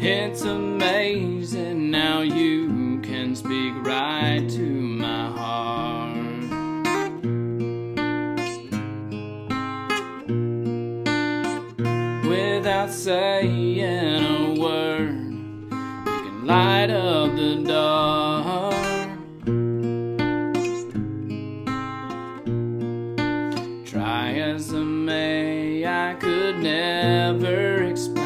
It's amazing now you can speak right to my heart. Without saying a word, you can light up the dark. Try as I may, I could never explain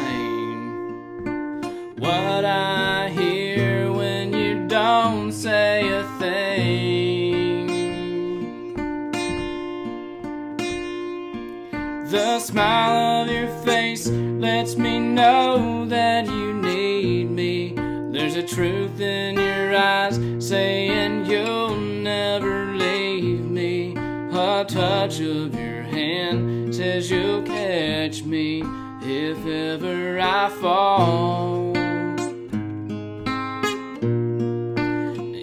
The smile of your face lets me know that you need me. There's a truth in your eyes saying you'll never leave me. A touch of your hand says you'll catch me if ever I fall.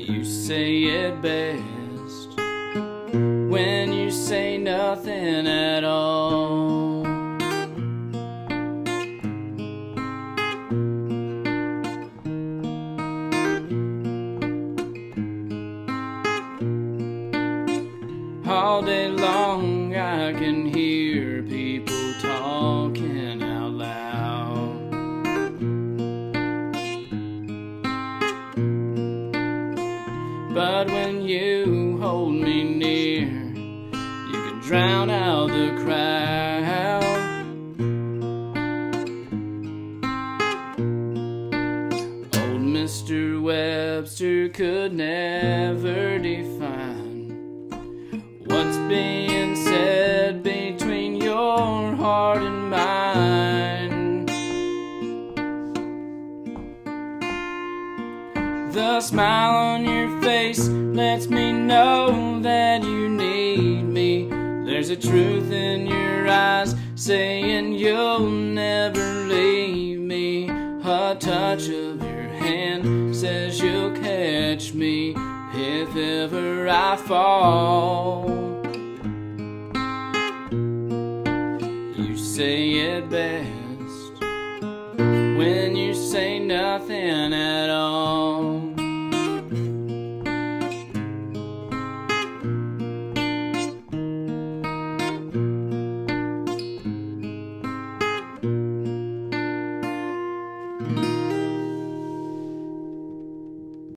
You say it best when you say nothing at all. All day long, I can hear people talking out loud. But when you hold me near, you can drown out the crowd. Old Mr. Webster could never define the smile on your face lets me know that you need me. There's a truth in your eyes saying you'll never leave me. A touch of your hand says you'll catch me if ever I fall. You say it best when you say nothing at all.